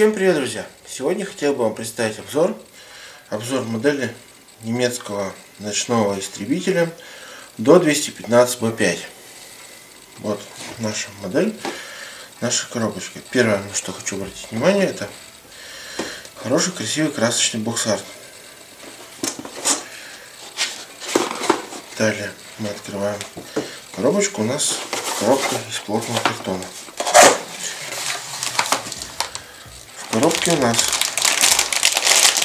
Всем привет, друзья! Сегодня хотел бы вам представить обзор. Обзор модели немецкого ночного истребителя до 215B5. Вот наша модель, наша коробочка. Первое, на что хочу обратить внимание, это хороший, красивый, красочный бокс-арт. Далее мы открываем коробочку. У нас коробка из плотного картона. В коробке у нас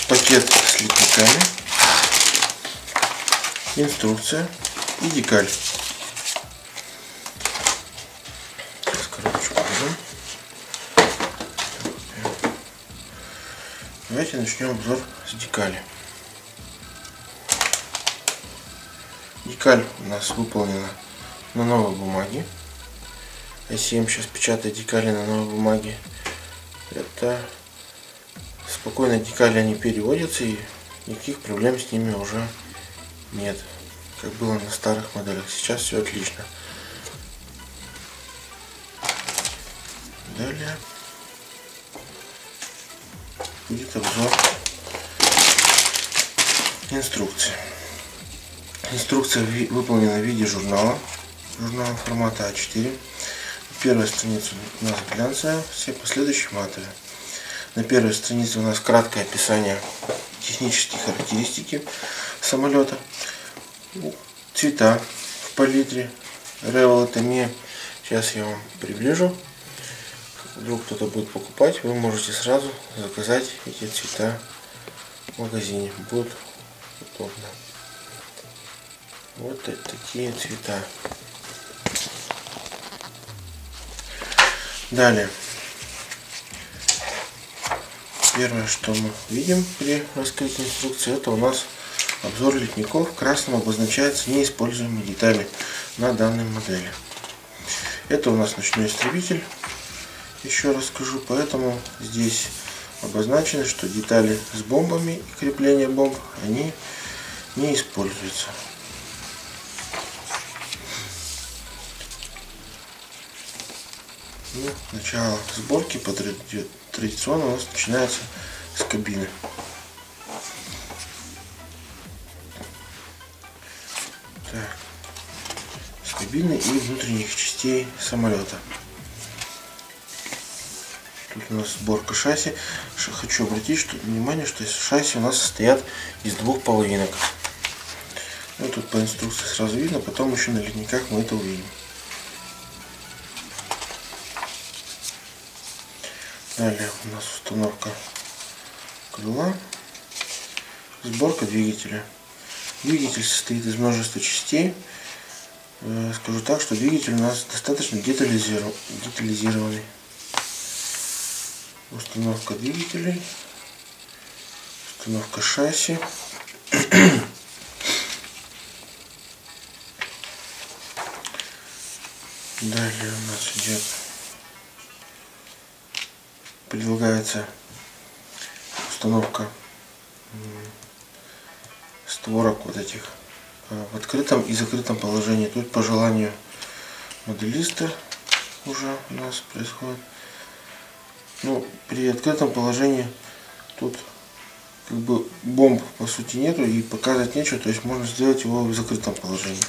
пакет с литниками, инструкция и декаль. Сейчас коробочку берем. Давайте начнем обзор с декали. Декаль у нас выполнена на новой бумаге. А7 сейчас печатает декали на новой бумаге. Это спокойно декали они переводятся и никаких проблем с ними уже нет. Как было на старых моделях. Сейчас все отлично. Далее будет обзор инструкции. Инструкция выполнена в виде журнала. Журнала формата А4. Первая страница у нас глянцевая, все последующие матовые. На первой странице у нас краткое описание технических характеристики самолета. Цвета в палитре. Револотомия. Сейчас я вам приближу. Вдруг кто-то будет покупать, вы можете сразу заказать эти цвета в магазине. Будет удобно. Вот такие цвета. Далее. Первое, что мы видим при раскрытии инструкции, это у нас обзор литников. Красным обозначается неиспользуемые детали на данной модели. Это у нас ночной истребитель. Еще раз скажу, поэтому здесь обозначено, что детали с бомбами и крепление бомб, они не используются. Ну, начало сборки по традиционно у нас начинается с кабины. Так. С кабины и внутренних частей самолета. Тут у нас сборка шасси. Хочу обратить что, внимание, что шасси у нас состоят из двух половинок. Ну, тут по инструкции сразу видно, потом еще на ледниках мы это увидим. Далее у нас установка крыла, сборка двигателя. Двигатель состоит из множества частей. Э, скажу так, что двигатель у нас достаточно детализированный. Установка двигателей, установка шасси. Далее у нас идет предлагается установка створок вот этих э, в открытом и закрытом положении. Тут по желанию моделиста уже у нас происходит. Ну, при открытом положении тут как бы бомб по сути нету и показывать нечего, то есть можно сделать его в закрытом положении.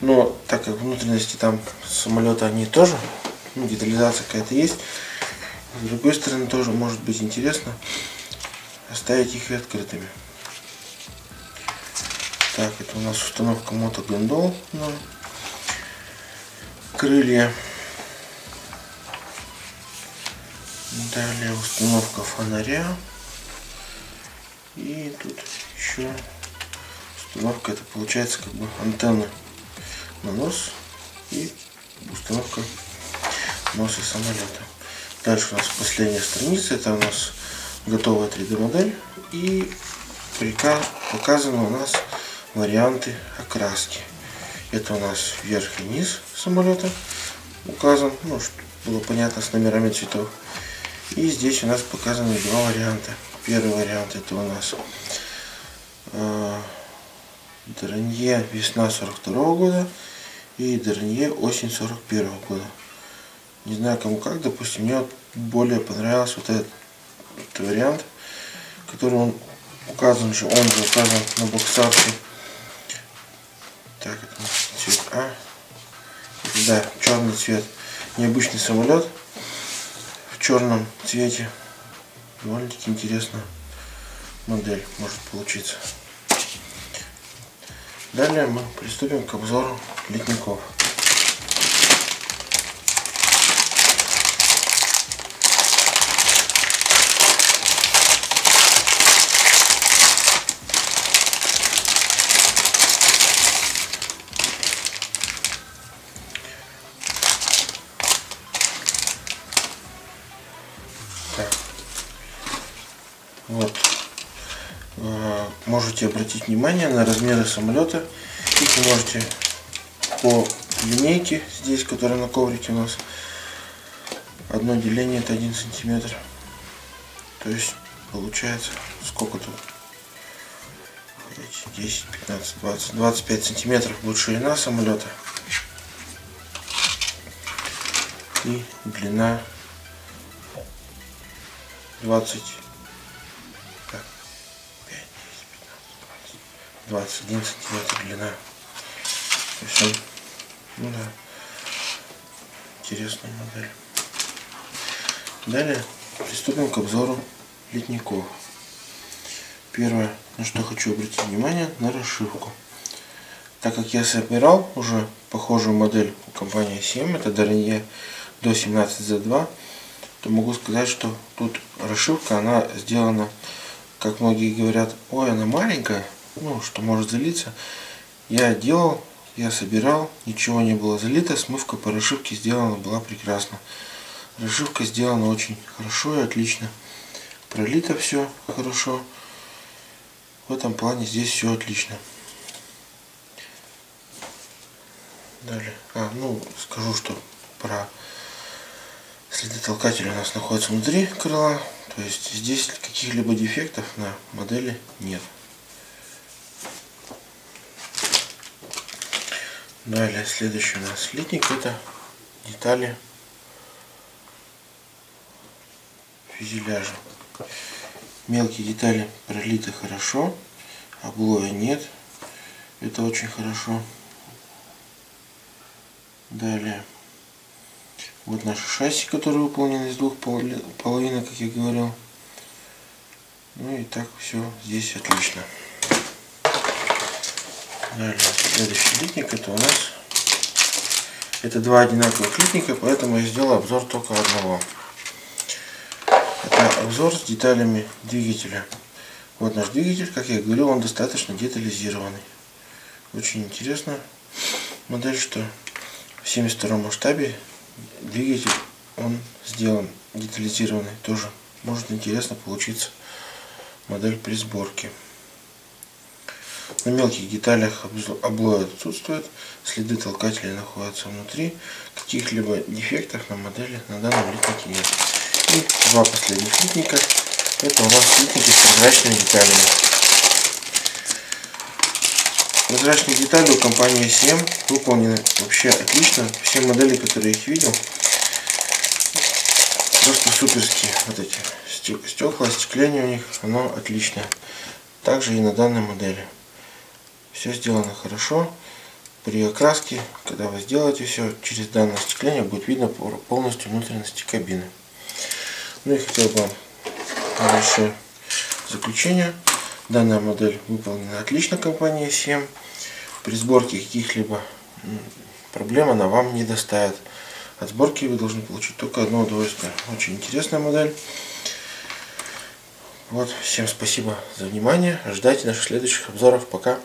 Но так как внутренности там самолета они тоже, ну, детализация какая-то есть, с другой стороны, тоже может быть интересно оставить их открытыми. Так, это у нас установка мотогондол на крылья. Далее установка фонаря. И тут еще установка, это получается как бы антенны на нос и установка носа самолета. Дальше у нас последняя страница, это у нас готовая 3D модель и показаны у нас варианты окраски. Это у нас верх и низ самолета указан, ну, чтобы было понятно с номерами цветов. И здесь у нас показаны два варианта. Первый вариант это у нас э, Дранье весна 42 года и Дранье осень 41 года. Не знаю кому как, допустим, мне более понравилась вот эта это вариант, который он указан же, он же указан на боксарке. Так, это цвет А. Это, да, черный цвет. Необычный самолет в черном цвете. Довольно-таки интересная модель может получиться. Далее мы приступим к обзору летников. Можете обратить внимание на размеры самолета. Их можете по линейке здесь, которая на коврике у нас. Одно деление это 1 сантиметр. То есть получается сколько тут? 10, 15, 20, 25 сантиметров будет ширина самолета. И длина 20, 21 сантиметр длина. То есть ну да, интересная модель. Далее приступим к обзору летников. Первое, на что хочу обратить внимание, на расшивку. Так как я собирал уже похожую модель у компании 7, это Даренье до 17Z2, то могу сказать, что тут расшивка, она сделана, как многие говорят, ой, она маленькая, ну, что может залиться. Я делал, я собирал, ничего не было залито, смывка по расшивке сделана была прекрасно. Расшивка сделана очень хорошо и отлично. Пролито все хорошо. В этом плане здесь все отлично. Далее. А, ну, скажу, что про Следы толкателя у нас находятся внутри крыла, то есть здесь каких-либо дефектов на модели нет. Далее, следующий у нас литник, это детали фюзеляжа. Мелкие детали пролиты хорошо, облоя нет, это очень хорошо. Далее вот наше шасси, которое выполнено из двух половинок, как я говорил. Ну и так все здесь отлично. Следующий литник это у нас это два одинаковых литника, поэтому я сделал обзор только одного. Это обзор с деталями двигателя. Вот наш двигатель, как я говорил, он достаточно детализированный. Очень интересно модель, что в 72 масштабе двигатель он сделан детализированный тоже может интересно получиться модель при сборке на мелких деталях облоя отсутствует следы толкателей находятся внутри каких-либо дефектов на модели на данном литнике нет и два последних литника это у нас литники с прозрачными деталями Прозрачные детали у компании 7 выполнены вообще отлично. Все модели, которые я их видел, просто суперские. Вот эти стекла, остекление у них, оно отличное. Также и на данной модели. Все сделано хорошо. При окраске, когда вы сделаете все, через данное остекление будет видно полностью внутренности кабины. Ну и хотел бы вам небольшое заключение. Данная модель выполнена отлично компания 7. При сборке каких-либо проблем она вам не доставит. От сборки вы должны получить только одно удовольствие. Очень интересная модель. Вот, всем спасибо за внимание. Ждайте наших следующих обзоров. Пока.